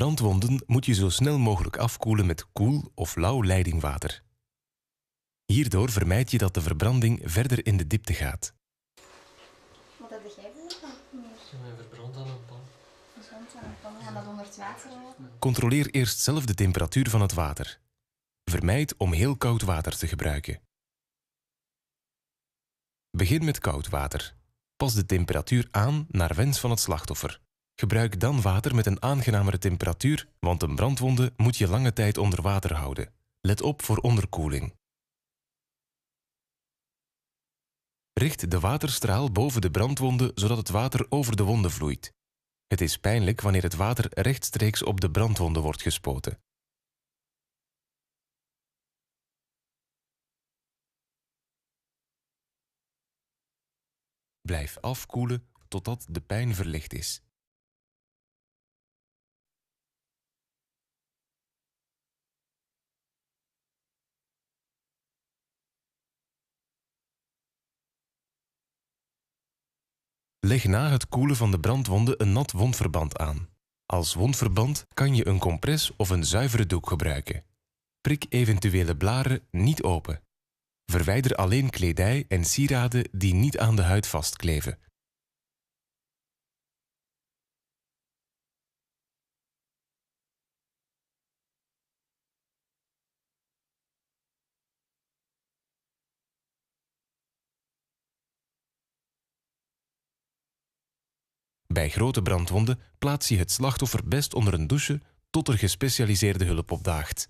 brandwonden moet je zo snel mogelijk afkoelen met koel of lauw leidingwater. Hierdoor vermijd je dat de verbranding verder in de diepte gaat. Wat heb jij verbrand aan een pan. Gezond aan een pan. We gaan dat onder het water. Controleer eerst zelf de temperatuur van het water. Vermijd om heel koud water te gebruiken. Begin met koud water. Pas de temperatuur aan naar wens van het slachtoffer. Gebruik dan water met een aangenamere temperatuur, want een brandwonde moet je lange tijd onder water houden. Let op voor onderkoeling. Richt de waterstraal boven de brandwonde zodat het water over de wonde vloeit. Het is pijnlijk wanneer het water rechtstreeks op de brandwonde wordt gespoten. Blijf afkoelen totdat de pijn verlicht is. Leg na het koelen van de brandwonde een nat wondverband aan. Als wondverband kan je een compress of een zuivere doek gebruiken. Prik eventuele blaren niet open. Verwijder alleen kledij en sieraden die niet aan de huid vastkleven. Bij grote brandwonden plaats je het slachtoffer best onder een douche tot er gespecialiseerde hulp opdaagt.